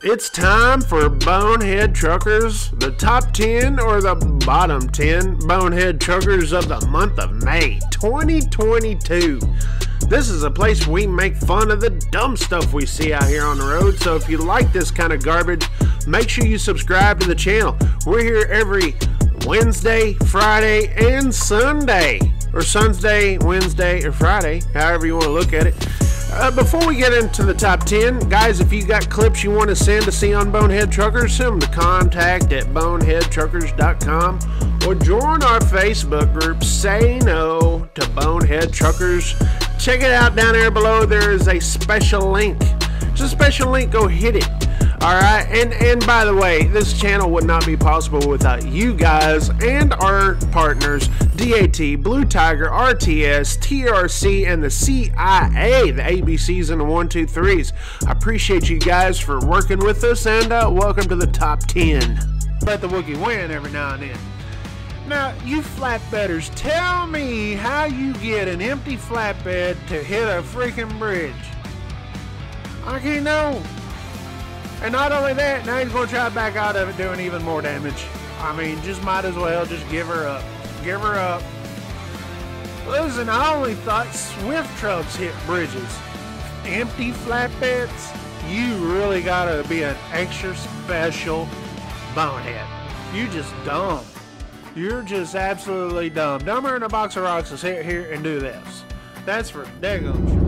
It's time for Bonehead Truckers, the top 10 or the bottom 10 Bonehead Truckers of the month of May 2022. This is a place we make fun of the dumb stuff we see out here on the road, so if you like this kind of garbage, make sure you subscribe to the channel. We're here every Wednesday, Friday, and Sunday. Or Sunday, Wednesday, or Friday, however you want to look at it. Uh, before we get into the top 10, guys, if you got clips you want to send to see on Bonehead Truckers, send them to contact at boneheadtruckers.com or join our Facebook group, Say No to Bonehead Truckers. Check it out down there below. There is a special link. It's a special link. Go hit it. All right, and and by the way, this channel would not be possible without you guys and our partners, DAT, Blue Tiger, RTS, TRC, and the CIA, the ABCs and the one, two, threes. I appreciate you guys for working with us, and uh, welcome to the top ten. Let the Wookie win every now and then. Now, you flatbedders, tell me how you get an empty flatbed to hit a freaking bridge. I can't know. And not only that, now he's going to try back out of it doing even more damage. I mean, just might as well just give her up. Give her up. Listen, I only thought Swift trucks hit bridges. Empty flatbeds? You really got to be an extra special bonehead. You just dumb. You're just absolutely dumb. Dumber than a box of rocks to sit here and do this. That's for daggone sure.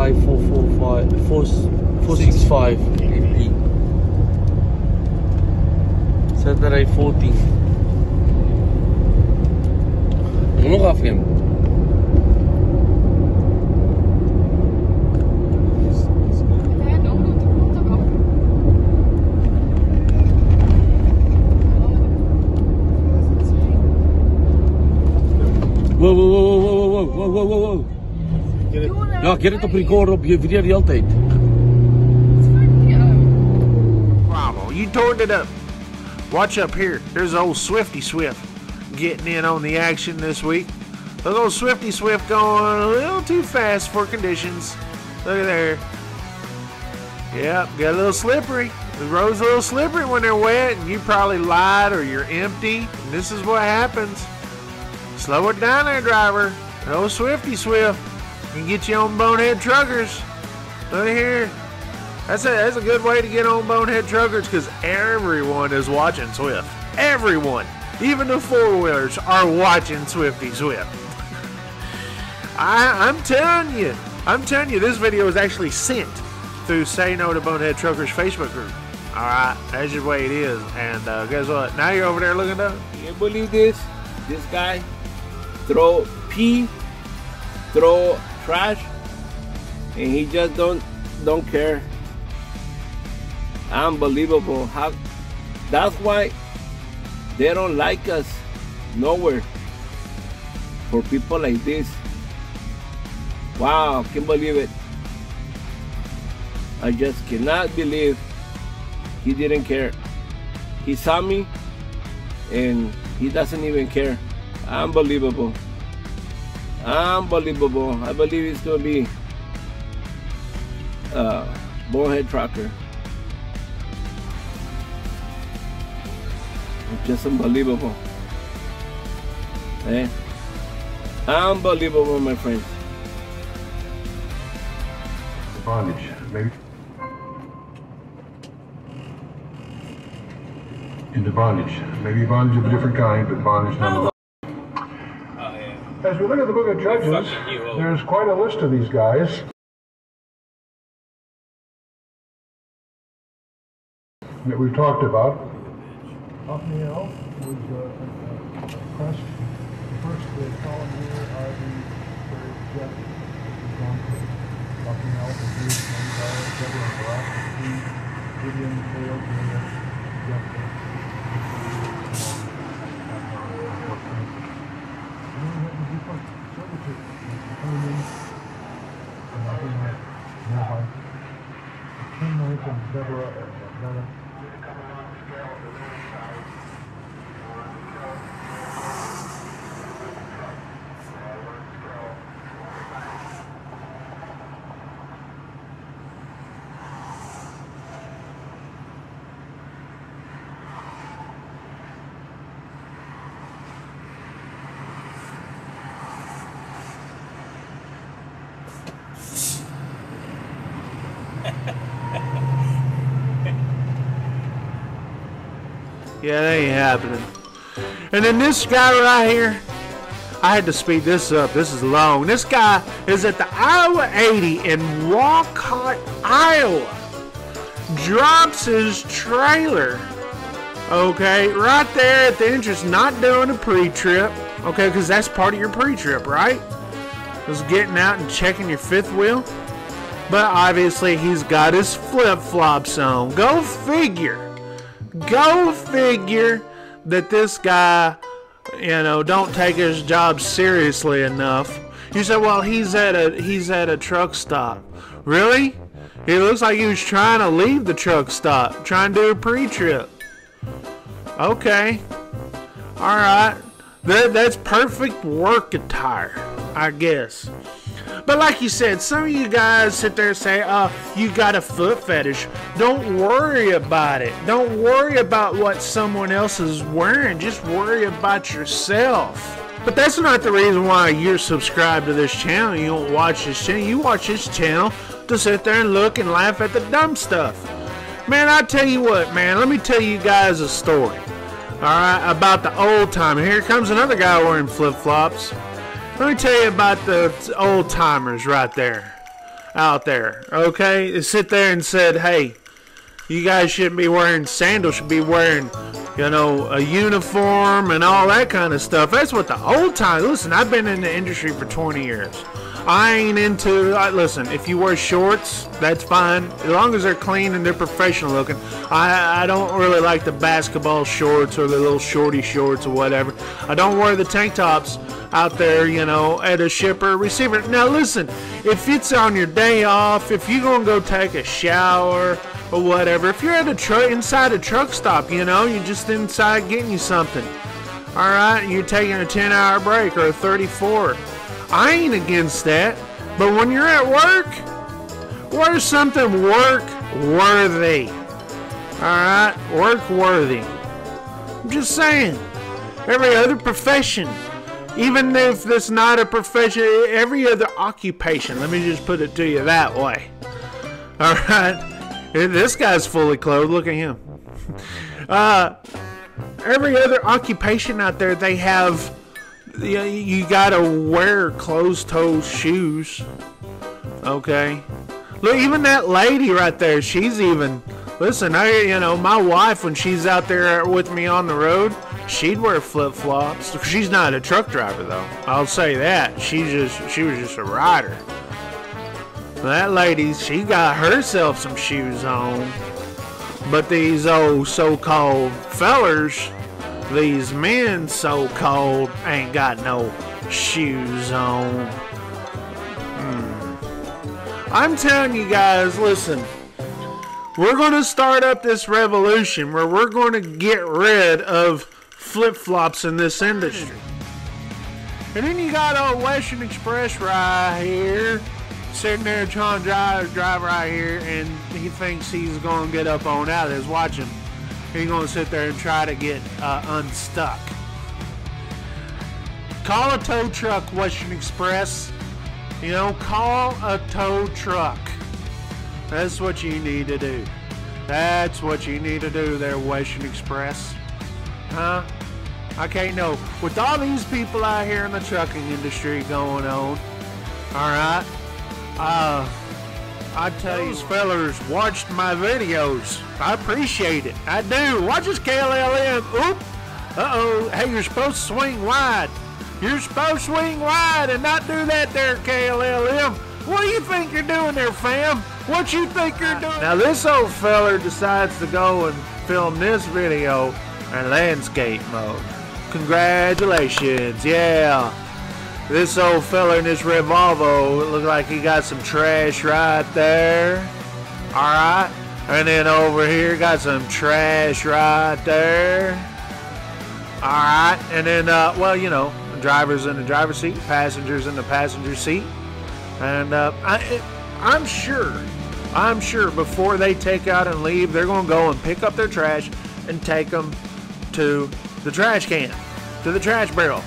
KCY 445 465 E. Saturday 14. Moet nog afnemen. Wow, wow, wow, wow, wow, wow, wow, wow, wow. Ja, get het op record op je video de hele tijd. Bravo, you tore it up. Watch up here. There's old Swifty Swift getting in on the action this week. Look old Swifty Swift going a little too fast for conditions. Look at there. Yep, got a little slippery. The road's a little slippery when they're wet, and you probably lied or you're empty. And this is what happens. Slow it down there, driver. Old Swifty Swift can get you on Bonehead Truckers. Look here. That's a, that's a good way to get on Bonehead Truckers because everyone is watching Swift. Everyone. Even the four wheelers are watching Swifty Swift. I, I'm telling you. I'm telling you, this video was actually sent through Say No to Bonehead Truckers Facebook group. Alright, that's just the way it is. And uh, guess what? Now you're over there looking up. You believe this? This guy throw pee, throw trash, and he just don't don't care. Unbelievable. How that's why they don't like us nowhere. For people like this. Wow, can't believe it. I just cannot believe he didn't care. He saw me and he doesn't even care. Unbelievable. Unbelievable. I believe it's gonna be uh Bonehead Trucker. It's just unbelievable. Eh? Unbelievable, my friends. bondage, maybe. Into bondage. Maybe bondage of a different kind, but bondage nonetheless. Yeah. As we look at the book of Judges, Fucking you, oh. there's quite a list of these guys that we've talked about. Othniel was uh, uh, pressed. The first uh, column here are the very judges. Othniel, the Jews, Mandar, Deborah, Barak, the Steve, Gideon, Caleb, Leah, Jephthah, and then we have the different servitude. Haman, and Abimelech, Nahai, the Kenites, and Deborah, and Barak. Yeah, that ain't happening. And then this guy right here, I had to speed this up. This is long. This guy is at the Iowa 80 in Walcott, Iowa. Drops his trailer. Okay, right there at the entrance, not doing a pre-trip. Okay, because that's part of your pre-trip, right? Was getting out and checking your fifth wheel. But obviously, he's got his flip-flops on. Go figure. Go figure that this guy, you know, don't take his job seriously enough. You said, well, he's at a he's at a truck stop. Really? He looks like he was trying to leave the truck stop, trying to do a pre-trip. Okay. All right. That that's perfect work attire, I guess. But like you said, some of you guys sit there and say, oh, you got a foot fetish. Don't worry about it. Don't worry about what someone else is wearing. Just worry about yourself. But that's not the reason why you're subscribed to this channel. You don't watch this channel. You watch this channel to sit there and look and laugh at the dumb stuff. Man, I tell you what, man, let me tell you guys a story. Alright, about the old time. Here comes another guy wearing flip flops. Let me tell you about the old timers right there. Out there. Okay? They sit there and said, hey, you guys shouldn't be wearing sandals, should be wearing, you know, a uniform and all that kind of stuff. That's what the old time. Listen, I've been in the industry for 20 years. I ain't into. I, listen, if you wear shorts, that's fine, as long as they're clean and they're professional looking. I I don't really like the basketball shorts or the little shorty shorts or whatever. I don't wear the tank tops out there, you know, at a shipper receiver. Now listen, if it's on your day off, if you're gonna go take a shower or whatever, if you're at a truck inside a truck stop, you know, you're just inside getting you something. All right, you're taking a 10-hour break or a 34. I ain't against that, but when you're at work, wear something work worthy. All right, work worthy. I'm just saying. Every other profession, even if it's not a profession, every other occupation. Let me just put it to you that way. All right, this guy's fully clothed. Look at him. Uh, every other occupation out there, they have you, you gotta wear closed-toe shoes. Okay. Look, even that lady right there, she's even. Listen, I, you know, my wife when she's out there with me on the road, she'd wear flip-flops. She's not a truck driver though. I'll say that. She just, she was just a rider. That lady, she got herself some shoes on. But these old so-called fellers, these men so-called ain't got no shoes on. Hmm. I'm telling you guys, listen. We're going to start up this revolution where we're going to get rid of flip-flops in this industry. And then you got old Western Express right here, sitting there trying to drive, drive right here, and he thinks he's going to get up on out of this. Watch him. He's going to sit there and try to get uh, unstuck. Call a tow truck, Western Express. You know, call a tow truck. That's what you need to do. That's what you need to do there, Western Express. Huh? I can't know. With all these people out here in the trucking industry going on, all right, uh, I tell you, fellers watched my videos. I appreciate it. I do. Watch this KLLM. Oop. Uh-oh. Hey, you're supposed to swing wide. You're supposed to swing wide and not do that there, KLLM. What do you think you're doing there, fam? What you think you're doing? Now, this old feller decides to go and film this video in landscape mode. Congratulations. Yeah. This old fella in this red Volvo, looked like he got some trash right there. Alright. And then over here, got some trash right there. Alright. And then, uh, well, you know, drivers in the driver's seat, passengers in the passenger seat. And uh, I, I'm sure, I'm sure before they take out and leave, they're going to go and pick up their trash and take them to the trash can, to the trash barrel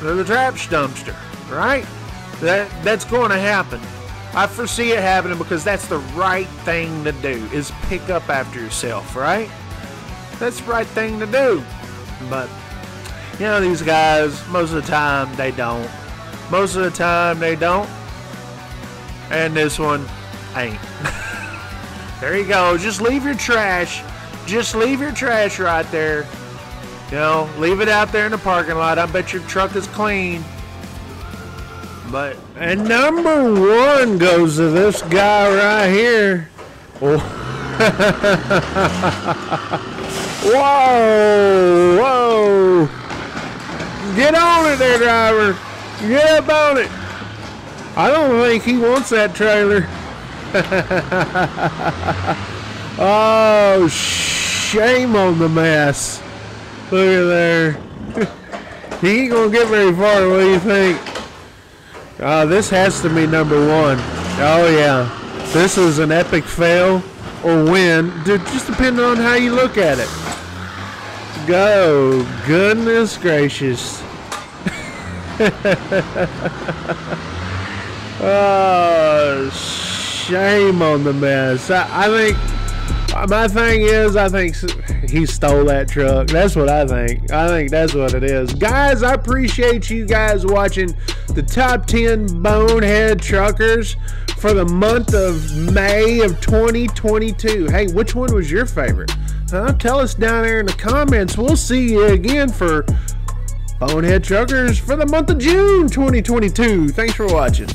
the trash dumpster, right? That that's going to happen. I foresee it happening because that's the right thing to do is pick up after yourself, right? That's the right thing to do. But you know these guys most of the time they don't. Most of the time they don't. And this one ain't. there you go. Just leave your trash. Just leave your trash right there you know, leave it out there in the parking lot. I bet your truck is clean. But and number one goes to this guy right here. Whoa, whoa. Get on it there, driver. Get up on it. I don't think he wants that trailer. oh, shame on the mess. Look at there. he ain't gonna get very far, what do you think? Oh, this has to be number one. Oh yeah. This is an epic fail or win, just depending on how you look at it. Go. Goodness gracious. oh, shame on the mess. I, I think my thing is, I think he stole that truck. That's what I think. I think that's what it is. Guys, I appreciate you guys watching the top 10 bonehead truckers for the month of May of 2022. Hey, which one was your favorite? Uh, tell us down there in the comments. We'll see you again for Bonehead Truckers for the month of June 2022. Thanks for watching.